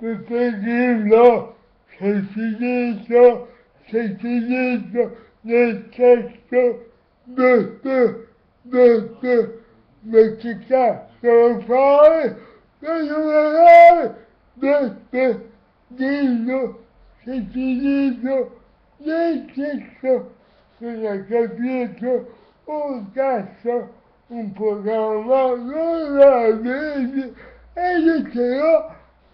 pedirlo, sencillito, sencillito, nel testo, dopo, dopo, ma che cazzo fare? Ma dopo, dillo, sencillito, nel testo, non ha capito un cazzo, un programma, non la vedi, e io ce l'ho, e io ce l'ho, e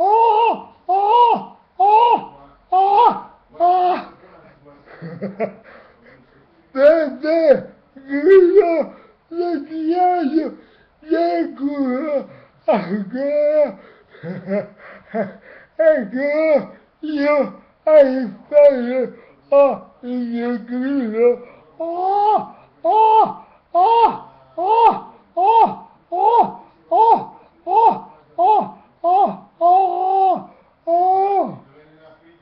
oh, oh, oh, oh, oh, oh. Bebê, grilo, leviano, negro, agora, agora, eu, aí, falei, ó, e grilo, ó, ó,